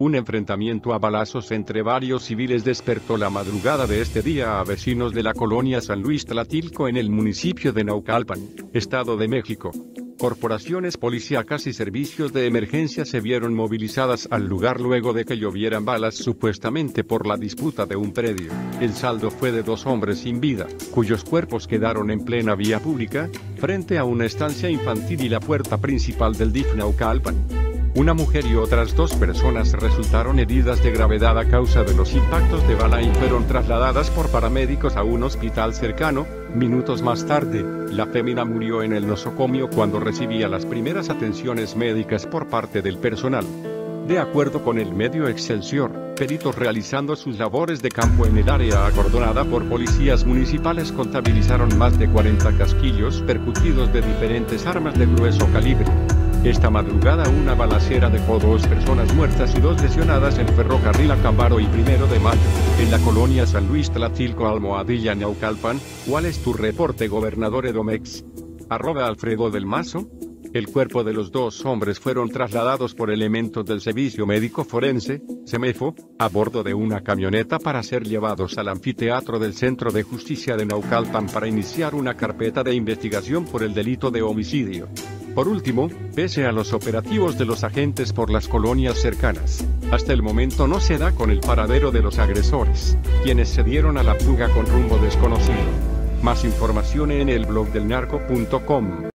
Un enfrentamiento a balazos entre varios civiles despertó la madrugada de este día a vecinos de la colonia San Luis Tlatilco en el municipio de Naucalpan, Estado de México. Corporaciones policíacas y servicios de emergencia se vieron movilizadas al lugar luego de que llovieran balas supuestamente por la disputa de un predio. El saldo fue de dos hombres sin vida, cuyos cuerpos quedaron en plena vía pública, frente a una estancia infantil y la puerta principal del DIF Naucalpan. Una mujer y otras dos personas resultaron heridas de gravedad a causa de los impactos de bala y fueron trasladadas por paramédicos a un hospital cercano. Minutos más tarde, la fémina murió en el nosocomio cuando recibía las primeras atenciones médicas por parte del personal. De acuerdo con el medio Excelsior, peritos realizando sus labores de campo en el área acordonada por policías municipales contabilizaron más de 40 casquillos percutidos de diferentes armas de grueso calibre. Esta madrugada una balacera dejó dos personas muertas y dos lesionadas en Ferrocarril Acambaro y Primero de Mayo, en la colonia San Luis Tlatilco Almohadilla Neucalpan. ¿Cuál es tu reporte gobernador Edomex? Arroba Alfredo del Mazo. El cuerpo de los dos hombres fueron trasladados por elementos del Servicio Médico Forense, SEMEFO, a bordo de una camioneta para ser llevados al anfiteatro del Centro de Justicia de Naucalpan para iniciar una carpeta de investigación por el delito de homicidio. Por último, pese a los operativos de los agentes por las colonias cercanas, hasta el momento no se da con el paradero de los agresores, quienes se dieron a la fuga con rumbo desconocido. Más información en el blog del narco.com.